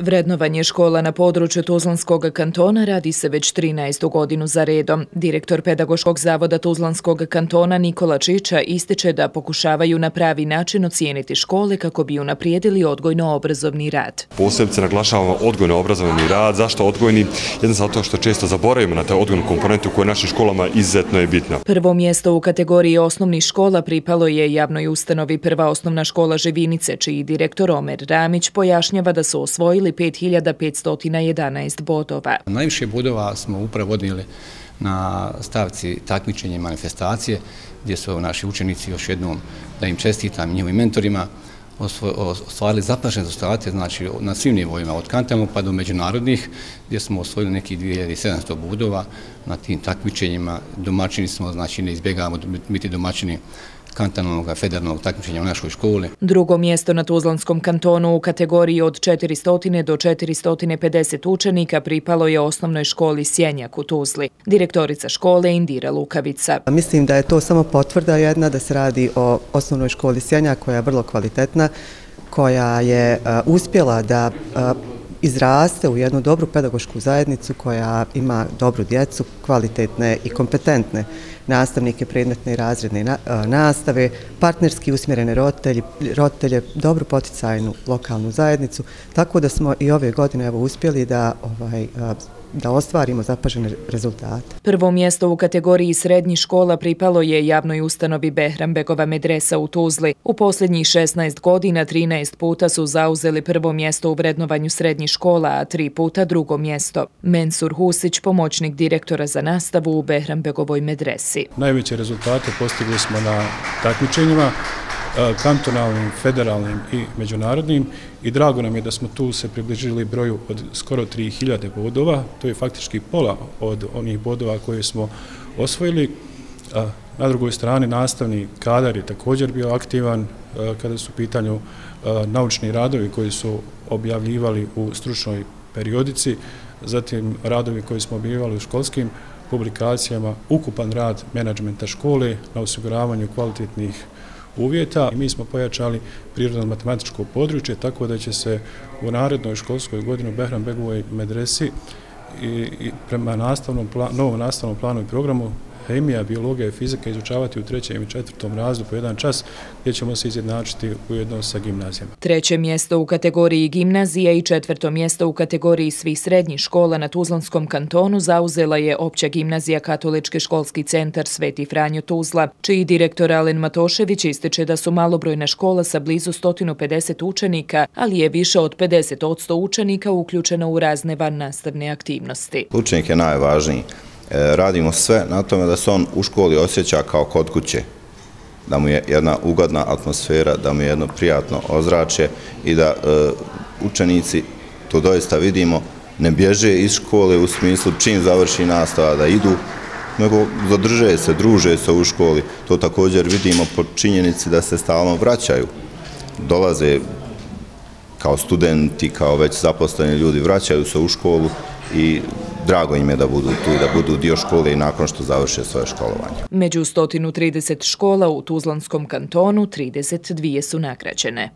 Vrednovanje škola na području Tuzlanskog kantona radi se već 13. godinu za redom. Direktor Pedagoškog zavoda Tuzlanskog kantona Nikola Čića ističe da pokušavaju na pravi način ocijeniti škole kako bi unaprijedili odgojno-obrazovni rad. Posebce naglašavamo odgojno-obrazovni rad. Zašto odgojni? Jedan zato što često zaboravimo na taj odgojnu komponentu koja našim školama izuzetno je bitna. Prvo mjesto u kategoriji osnovnih škola pripalo je javnoj ustanovi Prva osnovna škola Živinice, čiji direktor Omer Ramić pojašnjava da su osvojili osvojili 5511 bodova. Najviše bodova smo upravo odnijeli na stavci takmičenja i manifestacije, gdje su naši učenici još jednom, da im čestitam njihovim mentorima, ostvarili zaprašene rezultate znači, na svim nivoima, od kantama pa do međunarodnih, gdje smo osvojili neki 2700 budova na tim takmičenjima. Domaćini smo, znači ne izbjegavamo biti domaćini kantonovog federalnog takmičenja u našoj školi. Drugo mjesto na Tuzlanskom kantonu u kategoriji od 400 do 450 učenika pripalo je osnovnoj školi Sjenjak u Tuzli. Direktorica škole Indira Lukavica. Mislim da je to samo potvrda jedna da se radi o osnovnoj školi Sjenjak koja je vrlo kvalitetna, koja je uspjela da izraste u jednu dobru pedagošku zajednicu koja ima dobru djecu, kvalitetne i kompetentne nastavnike predmetne i razredne e, nastave, partnerski usmjerene rotelje, roditelje, dobru poticajnu lokalnu zajednicu, tako da smo i ove godine evo uspjeli da ovaj, e, da ostvarimo zapažene rezultate. Prvo mjesto u kategoriji srednjih škola pripalo je javnoj ustanovi Behrambekova medresa u Tuzli. U posljednjih 16 godina 13 puta su zauzeli prvo mjesto u vrednovanju srednjih škola, a tri puta drugo mjesto. Mensur Husić, pomoćnik direktora za nastavu u Behrambegovoj medresi. Najveće rezultate postigli smo na takmičenjima E, kantonalnim, federalnim i međunarodnim i drago nam je da smo tu se približili broju od skoro 3000 bodova, to je faktički pola od onih bodova koje smo osvojili. E, na drugoj strani nastavni kadar je također bio aktivan e, kada su u pitanju naučni radovi koji su objavljivali u stručnoj periodici, zatim radovi koji smo objavljivali u školskim publikacijama, ukupan rad menadžmenta škole na osiguravanju kvalitetnih uvjeta. Mi smo pojačali prirodno-matematičko područje, tako da će se u narednoj školskoj godini u Behram Begovoj medresi i prema nastavnom novom nastavnom planu i programu hemija, biologija i fizika izučavati u trećem i četvrtom razdu po jedan čas gdje ćemo se izjednačiti ujedno sa gimnazijama. Treće mjesto u kategoriji gimnazija i četvrto mjesto u kategoriji svih srednjih škola na Tuzlanskom kantonu zauzela je opća gimnazija Katolički školski centar Sveti Franjo Tuzla, čiji direktor Alen Matošević ističe da su malobrojna škola sa blizu 150 učenika, ali je više od 50 od 100 učenika uključena u razne van nastavne aktivnosti. Učenik je najvažniji. E, radimo sve na tome da se on u školi osjeća kao kod kuće, da mu je jedna ugodna atmosfera, da mu je jedno prijatno ozračje i da e, učenici, to doista vidimo, ne bježe iz škole u smislu čim završi nastava da idu, nego zadrže se, druže se u školi. To također vidimo po činjenici da se stalno vraćaju. Dolaze kao studenti, kao već zaposleni ljudi, vraćaju se u školu i drago im je da budu tu i da budu dio škole i nakon što završe svoje školovanje. Među 130 škola u Tuzlanskom kantonu 32 su nagrađene.